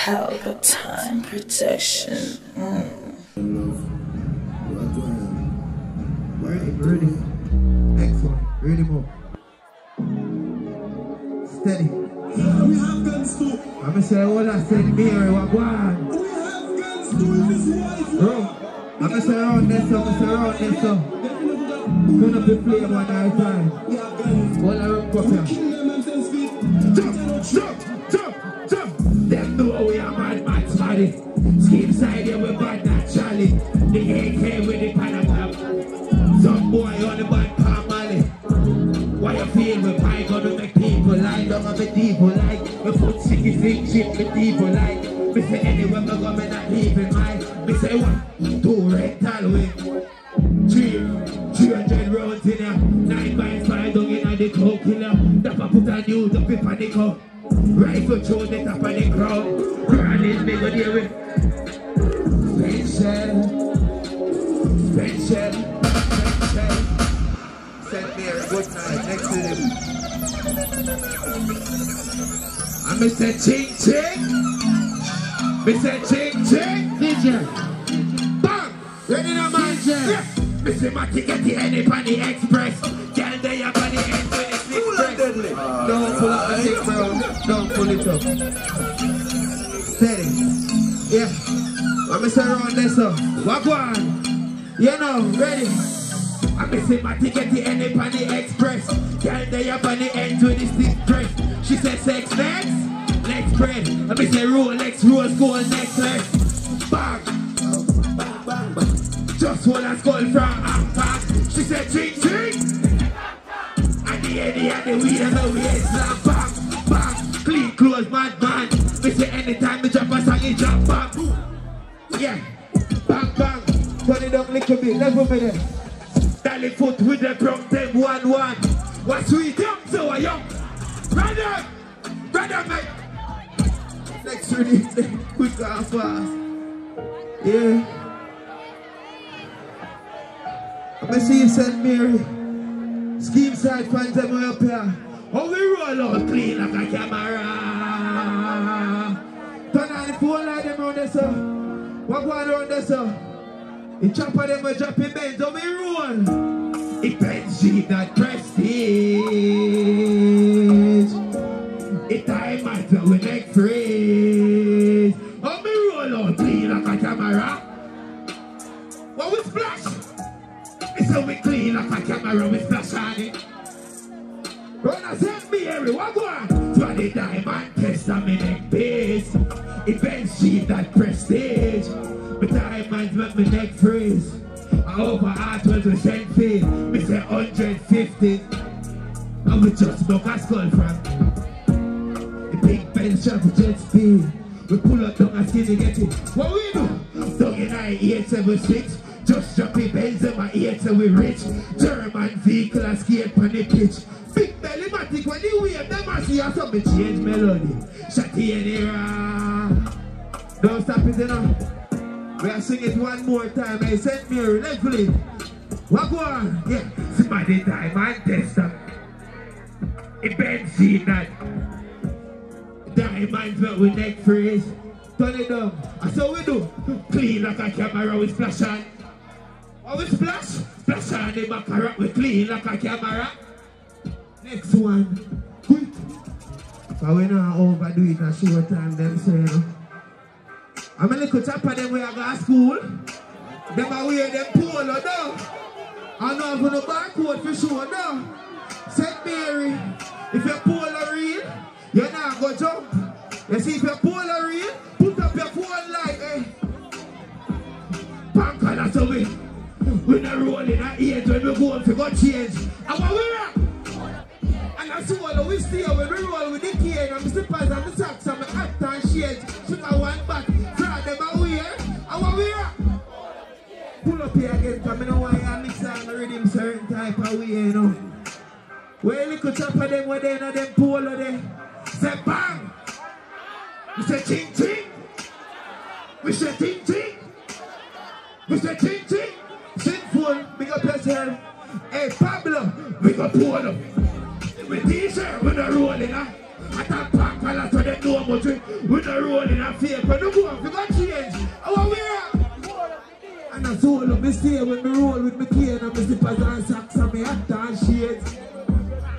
Pelpa time protection. Mm. Ready. Excellent. Ready more. Steady. We have guns too. I'm gonna say what I said, Mary, what go on? We have guns too in this world. Bro, I'm gonna say around this, I'm gonna say around this, up the flame one at a time. All ten feet. Jump, jump, jump, boy on the bad alley. Why you feel with pie gonna make people lie? Don't have a people like. We put sticky thing shit with people like. Me say anywhere me go, me not even mind. Me say one, two rental wing. Three, three hundred rounds in ya. Nine by five down in the coke killer. Dapper put a new up in panic. Rifle through the top of the crowd. Running me go there with me say ching ching. Say ching ching. DJ. Bang. Ready now, man. Yeah. Me say my ticket the any Penny Express. Girl, they up on the end with the slip deadly. Don't pull up the dick, bro. Don't pull it up. Steady. Yeah. I'm this up. Walk one. You know, ready. I'm missing my ticket to any Penny Express. Girl, they up on the end with the stick dress. She said sex next. Next bread. I'm say Rolex, rose gold necklace. Bang. Bang, bang, bang. Just hold a skull from Ampak. She said ching ching. And the Eddie and the weed and the weed slam bang, bang. Clean clothes, mad man. Me say anytime me drop a song, it drop bang. Yeah, bang bang. Turn it up a little bit, level me there. Dally foot with the broke them one one. What sweet young, so I young. Brother, brother, mate. Next release, quick and fast. Yeah. Gonna see St. Mary. Scheme side fans them way up here. How we roll out clean like a camera. Turn on the phone like them round there, sir. What going around there, sir? The chopper them will drop in bends. How we roll? Bends G that prestige. It time matter with neck freeze. How we oh, roll out clean like a camera. What we splash? It's how we clean like a camera, we splash on it. Run a St. Mary, what go on? To the diamond test on me neck base. It bends cheap that prestige. My diamonds make me neck freeze. I over heart 12% fee. Say 150. I will just knock a skull from. The big bench travel jet speed. We pull up down a skinny get it. What we do? Down in I 876. Just drop the Benz in my ear till we rich. German vehicle and skate on the pitch. Big belly matic when you wave them I see us up change melody. Shotty in era. Don't stop it enough. We are sing it one more time. I sent me let's play. What on? Yeah. Somebody time and test them. It bends in that. Diamonds but with neck freeze. Turn it down. That's how we do. Clean like a camera with splash on. Oh, what we splash? Splash on the back. We clean like a camera. Next one. Quick. So we not overdo it at short time them say, I'm a little chopper them where I go to school. Them are wear them polo though. I know I'm gonna barcode for sure though. St. Mary, if your polo real, you're not gonna jump. You see if your polo real, put up your phone like eh. Bank on us away. We not rolling at age when we go to go change. And what we rock? And I what we when we roll with the cane and the slippers and the socks and the hat and shades. Of way, you know. Where little chopper them where they know them polo there. Say bang! We say ching ching! We say ting ting! We say ting ting! Sinful, big up yourself. Hey Pablo, we go polo. With t-shirt, we not rolling, huh? I punk, a lot of them know much we, we not rolling a fake. And I told them, me stay when me roll with me cane and me slippers and socks and me hat and shades.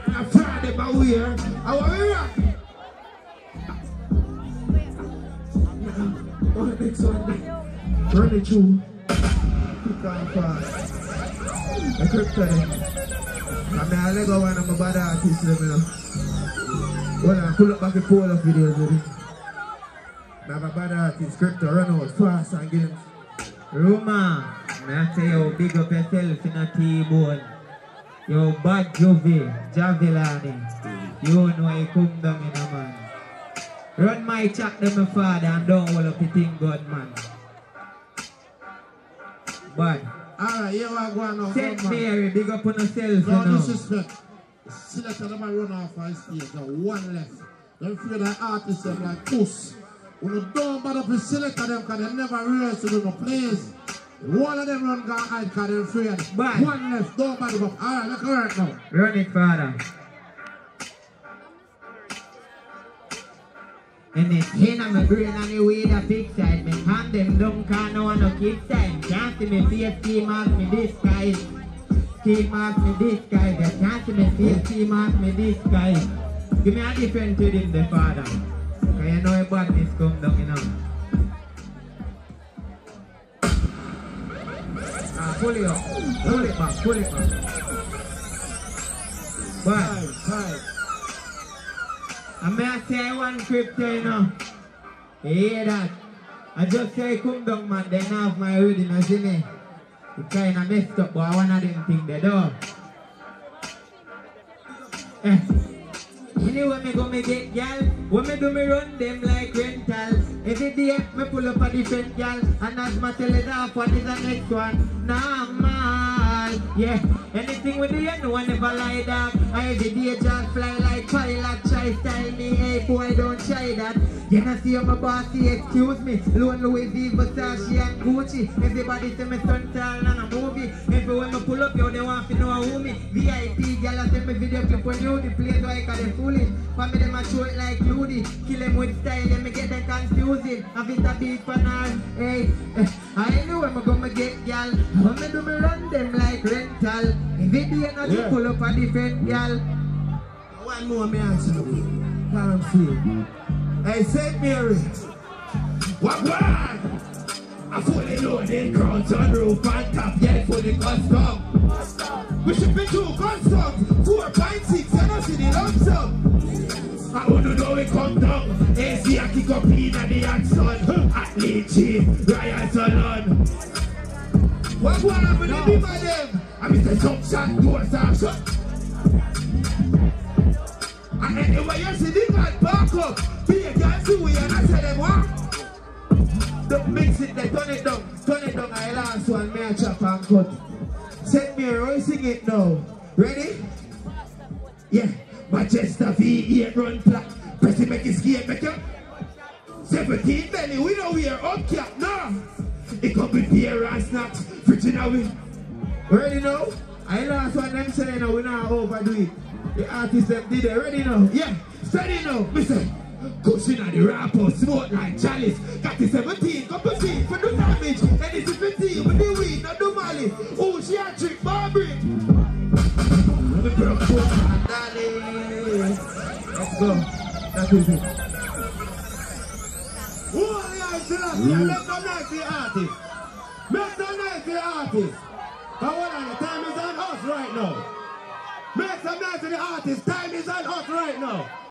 And I Friday my wear. How are we at? Oh, next one. Run it through. Pick on fast. The kryptonite. I mean, I let go one of my bad artists, me know. Hold on, pull up back the pole of videos it. I have a bad artist, crypto, run out fast and get him. I tell you, big up yourself in a Teebone. Yo, bad Jovi, Javilani. You know you come down in a man. Run my chat to my father and don't hold up the thing God, man. But, Alright, here I go now. St. Mary, big up on yourself, you No know. disrespect. Selector them a run off on stage. One left. Them fear the artists them like puss. You don't bother to select them because they never rehearse to do no plays. One of them run go hide because they're afraid. Bye. One left, don't bother go. Alright, look alright now. Run it, father. And it's in on my brain and the way that fix side. Me hand them down can no one no keep time. Can't see me face, ski mask me disguise. Ski mask me disguise. Can't see me face, ski mask me disguise. Give me a different to him, the father. Cause you know a badness come down, you know. Ah, pull it up. Pull it back, pull it back. Time, time. I may I say one crypto, you know. You hear that? I just say come down, man. They now have my reading, you see me? It kind of messed up, but I them things they do. Eh. Anyway, me go me get gal. When me do me run them like rental. Every day me pull up a different gal. And as my tell it off, what is the next one? Normal. Yeah. Anything with the end, one never lie that. I every day just fly like pilot. Try style me, hey boy, don't try that. You know see my bossy, excuse me. Lone Louis V, Versace and Gucci. Everybody say me stunt tall and a movie. Everywhere me pull up, yo, they want to know who me. VIP, gal, I send me video clip on you. The place why I got them foolish. For me, them a show it like Ludi. Kill them with style, let me get them confusing. Have it a beat for now. Hey, eh, I know where me gonna get gal. When me do me run them like rental. Day, not Yeah. pull up a different gal. One more me answer. Can't feel. Hey, St. Mary. What one? I fully loaded crowds on roof and top, yeah, fully custom. We should be two custom. Four point six, and I see the lump sum. I wanna know it come down. AC, I kick up in the hot sun. Athlete chief, Ryan Salon. What one happen to be by them? I mean, the jump shot, doors are shut. And anyway, you see the man back up. Be a guy see we and I tell them what? Mix it, they turn it down. Turn it down, I last one, me a chop and cut. Send me a sing it now. Ready? Yeah. Manchester V8 run flat. Press it, make it skate, make it. 17 belly, we know we are up cap now. It come with beer and snacks. Fridge in a win. Ready now? I last one them say now we not overdo it. The artist them did it. Ready now? Yeah. Steady now. Say. Cushion at the rapper, smoke like chalice. Got the 17, couple feet for the damage. And it's 15 with the weed, not the mali. Oh, she a trick, Barbary. The broke foot and. Let's go. That is it. Who are the artists? Some noise for the artist. Make some noise for the artist. Come on, the time is on us right now. Make some noise for the artist. Time is on us right now.